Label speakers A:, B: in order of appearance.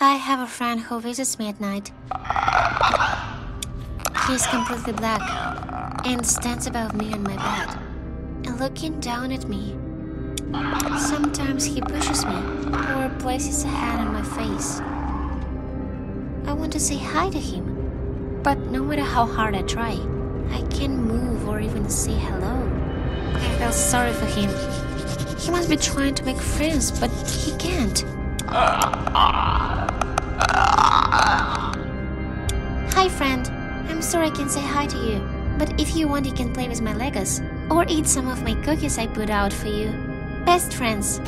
A: I have a friend who visits me at night. He's completely black and stands above me on my bed, and looking down at me. Sometimes he pushes me or places a hand on my face. I want to say hi to him, but no matter how hard I try, I can't move or even say hello. I feel sorry for him. He must be trying to make friends, but he can't. Hi, friend. I'm sorry I can't say hi to you, but if you want, you can play with my Legos or eat some of my cookies I put out for you. Best friends.